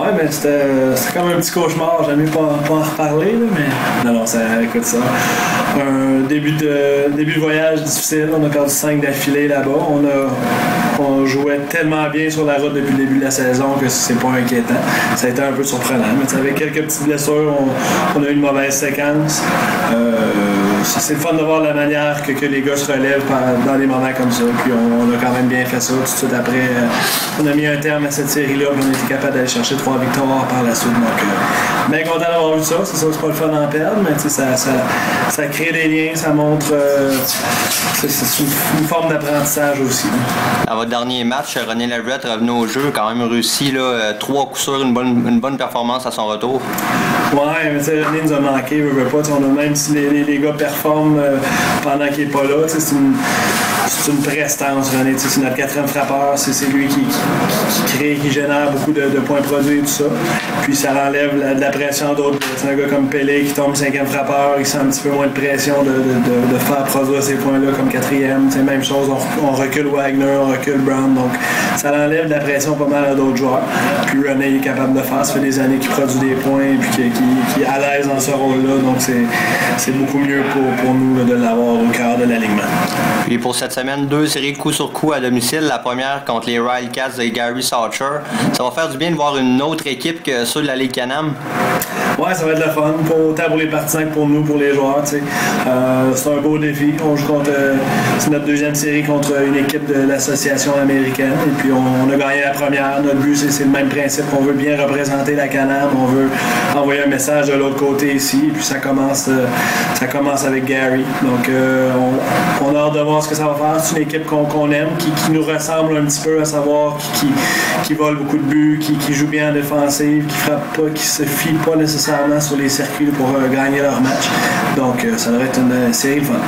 Ouais, mais c'était c'était comme un petit cauchemar. J'aime pas, pas en reparler, là, mais non, non, ça, écoute ça. Un début de, début de voyage difficile. On a perdu 5 d'affilée là-bas. On, on jouait tellement bien sur la route depuis le début de la saison que c'est pas inquiétant. Ça a été un peu surprenant. Mais avec quelques petites blessures, on, on a eu une mauvaise séquence. Euh, c'est le fun de voir la manière que, que les gars se relèvent dans des moments comme ça. Puis on, on a quand même bien fait ça. Tout de suite après, euh, on a mis un terme à cette série-là. Puis on a été capable d'aller chercher trois victoires par la suite. Donc, euh, bien content d'avoir vu ça. C'est ça, c'est pas le fun d'en perdre, mais ça, ça, ça crée des liens, ça montre. euh, c'est une, une forme d'apprentissage aussi. À votre dernier match, René Leverett revenu au jeu, quand même réussi là, euh, trois coups sûrs, une bonne, une bonne performance à son retour. Ouais, mais tu sais, René nous a manqué, veut, pas. On a, même si les, les- les gars performent euh, pendant qu'il n'est pas là, c'est une, c'est une prestance, René. C'est notre quatrième frappeur, c'est c'est lui qui, qui- crée, qui génère beaucoup de, points produits et tout ça. Puis ça enlève la- de la pression d'autres. sais, un gars comme Pelé qui tombe cinquième frappeur, il sent un petit peu moins de pression de, de- de- faire produire ces points-là comme quatrième. Tu sais, même chose, on, on recule Wagner, on recule Brown. Donc ça enlève de la pression pas mal à d'autres joueurs. Puis René est capable de faire. Ça fait des années qu'il produit des points et puis qu'il est à l'aise dans ce rôle-là. Donc c'est beaucoup mieux pour, pour nous de l'avoir au cœur de l'alignement. Puis pour cette semaine, deux séries coup sur coup à domicile. La première contre les Wildcats de Gary Soucher. Ça va faire du bien de voir une autre équipe que ceux de la Ligue Canam. Ouais, ça va être le fun, pour, autant pour les partisans que pour nous, pour les joueurs. Euh, c'est un beau défi. On joue contre. euh, c'est notre deuxième série contre une équipe de l'association américaine. Et puis on, a gagné la première. Notre but, c'est, le même principe. On veut bien représenter la Canam. On veut envoyer un message de l'autre côté ici. Et puis ça commence, euh, ça commence avec Gary. Donc on, a hâte de voir ce que ça va faire. C'est une équipe qu'on, aime, qui, qui nous ressemble un petit peu, à savoir qui, qui, qui vole beaucoup de buts, qui, qui joue bien en défensive, qui frappe pas, qui se fie pas nécessairement sur les circuits pour euh, gagner leur match. Donc euh, ça devrait être une euh, série fun.